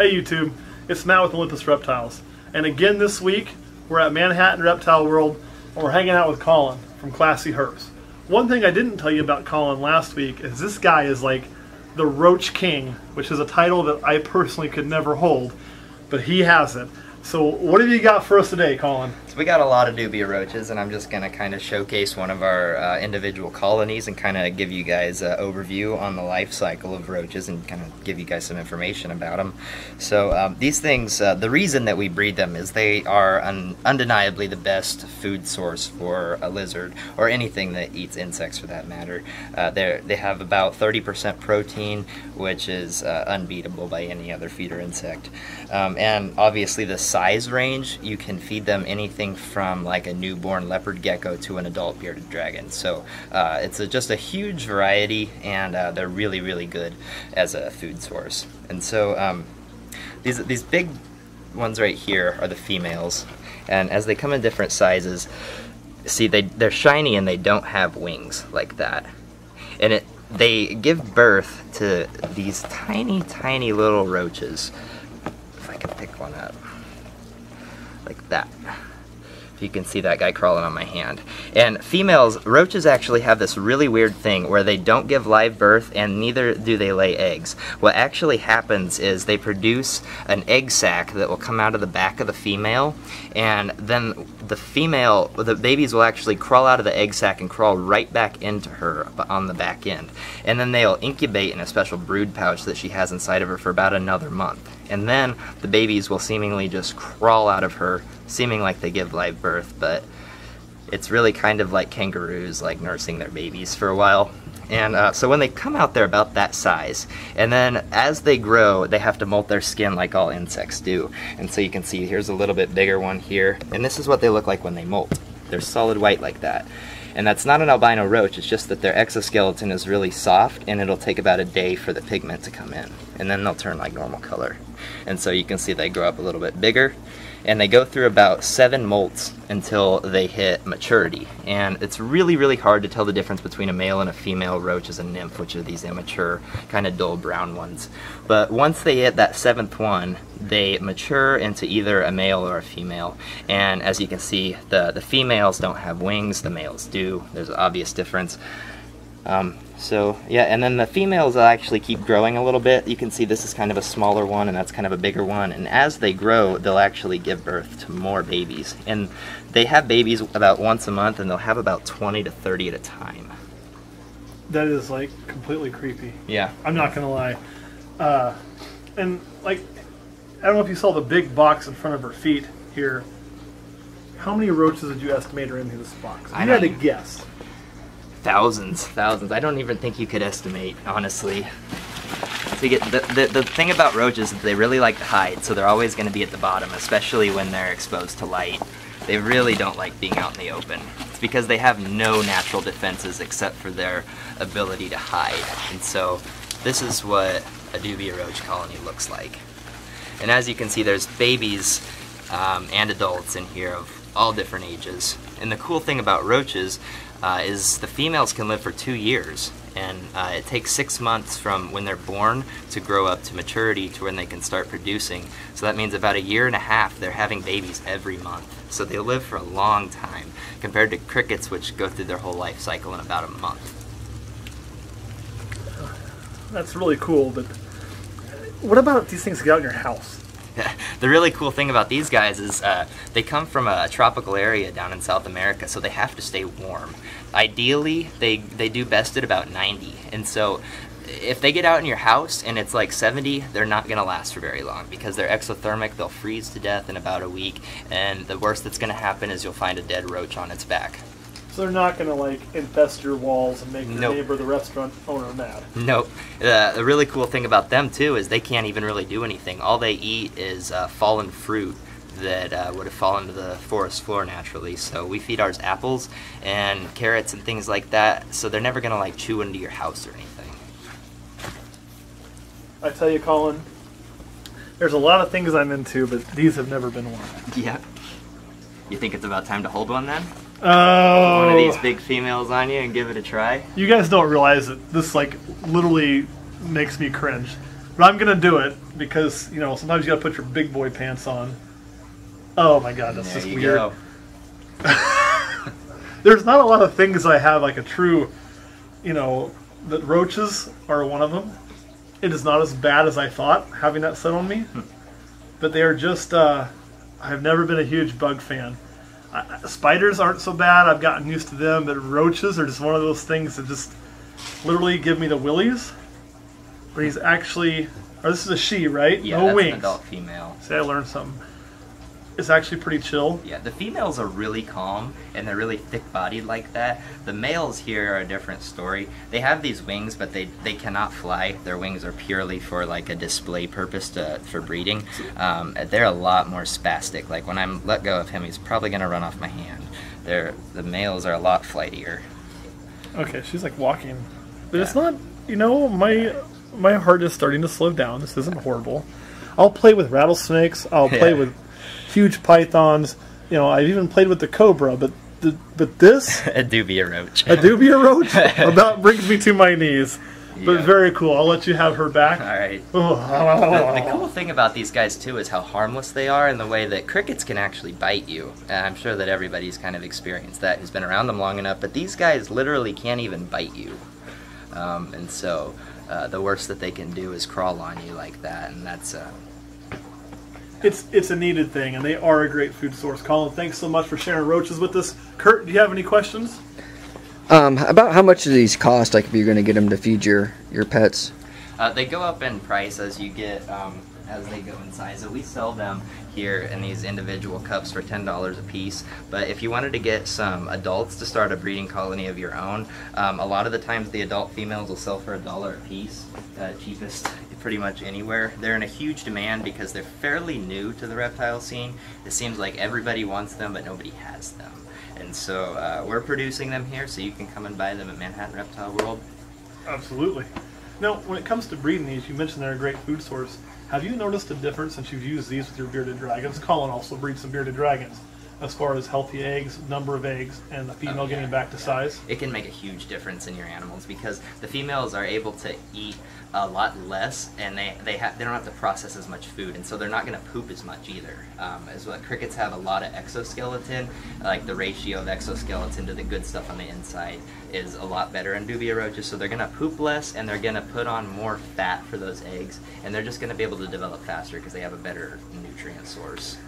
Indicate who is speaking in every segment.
Speaker 1: Hey YouTube, it's Matt with Olympus Reptiles. And again this week, we're at Manhattan Reptile World and we're hanging out with Colin from Classy Herps. One thing I didn't tell you about Colin last week is this guy is like the Roach King, which is a title that I personally could never hold, but he has it. So what have you got for us today, Colin?
Speaker 2: So we got a lot of dubia roaches, and I'm just going to kind of showcase one of our uh, individual colonies and kind of give you guys an overview on the life cycle of roaches and kind of give you guys some information about them. So um, these things, uh, the reason that we breed them is they are un undeniably the best food source for a lizard or anything that eats insects for that matter. Uh, they have about 30% protein, which is uh, unbeatable by any other feeder insect. Um, and obviously the size range, you can feed them anything from like a newborn leopard gecko to an adult bearded dragon. So uh, it's a, just a huge variety and uh, they're really, really good as a food source. And so um, these, these big ones right here are the females. And as they come in different sizes, see they, they're shiny and they don't have wings like that. And it, they give birth to these tiny, tiny little roaches. If I can pick one up like that. You can see that guy crawling on my hand. And females, roaches actually have this really weird thing where they don't give live birth and neither do they lay eggs. What actually happens is they produce an egg sac that will come out of the back of the female and then the female, the babies will actually crawl out of the egg sac and crawl right back into her on the back end. And then they'll incubate in a special brood pouch that she has inside of her for about another month. And then the babies will seemingly just crawl out of her seeming like they give live birth, but it's really kind of like kangaroos, like nursing their babies for a while. And uh, so when they come out, they're about that size. And then as they grow, they have to molt their skin like all insects do. And so you can see here's a little bit bigger one here. And this is what they look like when they molt. They're solid white like that. And that's not an albino roach, it's just that their exoskeleton is really soft and it'll take about a day for the pigment to come in. And then they'll turn like normal color. And so you can see they grow up a little bit bigger and they go through about seven molts until they hit maturity. And it's really, really hard to tell the difference between a male and a female roach as a nymph, which are these immature, kind of dull brown ones. But once they hit that seventh one, they mature into either a male or a female. And as you can see, the, the females don't have wings, the males do. There's an obvious difference. Um, so yeah, and then the females actually keep growing a little bit. You can see this is kind of a smaller one and that's kind of a bigger one. And as they grow, they'll actually give birth to more babies. And they have babies about once a month and they'll have about 20 to 30 at a time.
Speaker 1: That is like completely creepy.
Speaker 2: Yeah.
Speaker 1: I'm not gonna lie. Uh, and like, I don't know if you saw the big box in front of her feet here. How many roaches did you estimate are in this box? I you had to guess.
Speaker 2: Thousands, thousands. I don't even think you could estimate, honestly. So get, the, the, the thing about roaches is they really like to hide, so they're always going to be at the bottom, especially when they're exposed to light. They really don't like being out in the open. It's because they have no natural defenses except for their ability to hide. And so this is what a dubia roach colony looks like. And as you can see, there's babies um, and adults in here of all different ages. And the cool thing about roaches uh, is the females can live for two years and uh, it takes six months from when they're born to grow up to maturity to when they can start producing. So that means about a year and a half they're having babies every month. So they live for a long time compared to crickets which go through their whole life cycle in about a month.
Speaker 1: That's really cool, but what about these things get out in your house?
Speaker 2: the really cool thing about these guys is uh, they come from a tropical area down in South America, so they have to stay warm. Ideally, they, they do best at about 90, and so if they get out in your house and it's like 70, they're not going to last for very long because they're exothermic, they'll freeze to death in about a week, and the worst that's going to happen is you'll find a dead roach on its back.
Speaker 1: So they're not going to like infest your walls and make your nope. neighbor, the restaurant owner, mad.
Speaker 2: Nope. Uh, the really cool thing about them too is they can't even really do anything. All they eat is uh, fallen fruit that uh, would have fallen to the forest floor naturally. So we feed ours apples and carrots and things like that. So they're never going to like chew into your house or anything.
Speaker 1: I tell you, Colin, there's a lot of things I'm into, but these have never been one.
Speaker 2: Yeah. You think it's about time to hold one then?
Speaker 1: Oh.
Speaker 2: One of these big females on you and give it a try.
Speaker 1: You guys don't realize that this like literally makes me cringe. but I'm gonna do it because you know sometimes you gotta put your big boy pants on. Oh my god, that's
Speaker 2: There
Speaker 1: just
Speaker 2: you
Speaker 1: weird.
Speaker 2: go.
Speaker 1: There's not a lot of things I have like a true, you know, that roaches are one of them. It is not as bad as I thought having that set on me, but they are just. Uh, I've never been a huge bug fan. I, spiders aren't so bad. I've gotten used to them, but roaches are just one of those things that just literally give me the willies. But he's actually, or this is a she, right?
Speaker 2: Yeah,
Speaker 1: no
Speaker 2: that's
Speaker 1: wings.
Speaker 2: an adult female.
Speaker 1: Say I learned something. It's actually pretty chill.
Speaker 2: Yeah, the females are really calm and they're really thick-bodied like that. The males here are a different story. They have these wings, but they they cannot fly. Their wings are purely for like a display purpose to, for breeding. Um, they're a lot more spastic. Like when I'm let go of him, he's probably gonna run off my hand. They're the males are a lot flightier.
Speaker 1: Okay, she's like walking, but it's not. You know, my my heart is starting to slow down. This isn't horrible. I'll play with rattlesnakes. I'll play
Speaker 2: Yeah.
Speaker 1: with huge pythons. You know, I've even played with the cobra. But the, but this
Speaker 2: a dubia roach.
Speaker 1: a dubia roach about brings me to my knees. But
Speaker 2: Yeah.
Speaker 1: very cool. I'll let you have her back.
Speaker 2: All right. The, the cool thing about these guys too is how harmless they are, and the way that crickets can actually bite you. And I'm sure that everybody's kind of experienced that who's been around them long enough. But these guys literally can't even bite you, um, and so uh, the worst that they can do is crawl on you like that, and that's uh,
Speaker 1: It's it's a needed thing, and they are a great food source. Colin, thanks so much for sharing roaches with us. Kurt, do you have any questions?
Speaker 3: Um, about how much do these cost? Like if you're going to get them to feed your your pets?
Speaker 2: Uh, they go up in price as you get um, as they go in size. So we sell them here in these individual cups for ten dollars a piece. But if you wanted to get some adults to start a breeding colony of your own, um, a lot of the times the adult females will sell for a dollar a piece, uh, cheapest pretty much anywhere. They're in a huge demand because they're fairly new to the reptile scene. It seems like everybody wants them, but nobody has them. And so uh, we're producing them here, so you can come and buy them at Manhattan Reptile World.
Speaker 1: Absolutely. Now, when it comes to breeding these, you mentioned they're a great food source. Have you noticed a difference since you've used these with your bearded dragons? Colin also breeds some bearded dragons. As far as healthy eggs, number of eggs, and the female
Speaker 2: Oh, yeah,
Speaker 1: getting back to
Speaker 2: yeah.
Speaker 1: size.
Speaker 2: It can make a huge difference in your animals because the females are able to eat a lot less, and they they have they don't have to process as much food, and so they're not going to poop as much either. Um, as well, crickets have a lot of exoskeleton, like the ratio of exoskeleton to the good stuff on the inside is a lot better in dubia roaches. So they're going to poop less, and they're going to put on more fat for those eggs, and they're just going to be able to develop faster because they have a better nutrient source.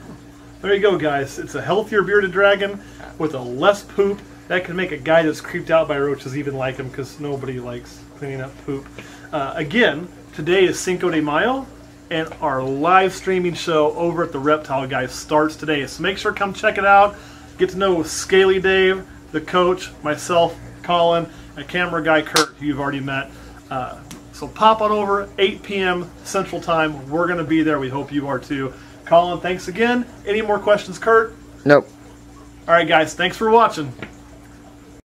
Speaker 1: There you go, guys. It's a healthier bearded dragon with a less poop. That can make a guy that's creeped out by roaches even like him because nobody likes cleaning up poop. Uh, again, today is Cinco de Mayo, and our live streaming show over at the Reptile Guys starts today. So make sure to come check it out. Get to know Scaly Dave, the coach, myself, Colin, and camera guy Kurt, who you've already met. Uh, so pop on over, 8 p.m. Central Time. We're going to be there. We hope you are too. Colin, thanks again. Any more questions, Kurt?
Speaker 3: Nope.
Speaker 1: All right, guys, thanks for watching.